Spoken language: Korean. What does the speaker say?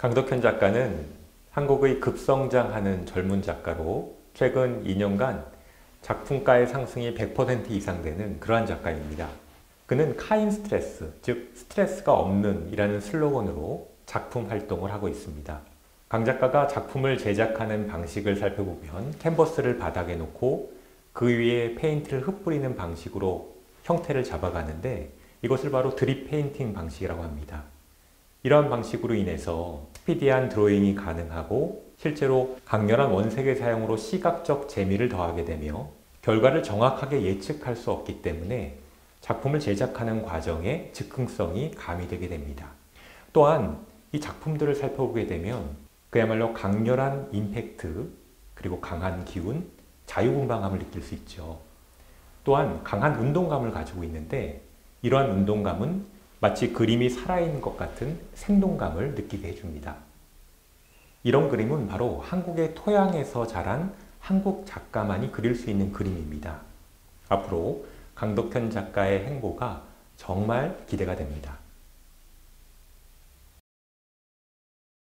강덕현 작가는 한국의 급성장하는 젊은 작가로 최근 2년간 작품가의 상승이 100% 이상 되는 그러한 작가입니다. 그는 카인 스트레스, 즉 스트레스가 없는 이라는 슬로건으로 작품 활동을 하고 있습니다. 강 작가가 작품을 제작하는 방식을 살펴보면 캔버스를 바닥에 놓고 그 위에 페인트를 흩뿌리는 방식으로 형태를 잡아가는데 이것을 바로 drip painting 방식이라고 합니다. 이러한 방식으로 인해서 스피디한 드로잉이 가능하고 실제로 강렬한 원색의 사용으로 시각적 재미를 더하게 되며 결과를 정확하게 예측할 수 없기 때문에 작품을 제작하는 과정에 즉흥성이 가미되게 됩니다. 또한 이 작품들을 살펴보게 되면 그야말로 강렬한 임팩트 그리고 강한 기운, 자유분방함을 느낄 수 있죠. 또한 강한 운동감을 가지고 있는데 이러한 운동감은 마치 그림이 살아있는 것 같은 생동감을 느끼게 해줍니다. 이런 그림은 바로 한국의 토양에서 자란 한국 작가만이 그릴 수 있는 그림입니다. 앞으로 강덕현 작가의 행보가 정말 기대가 됩니다.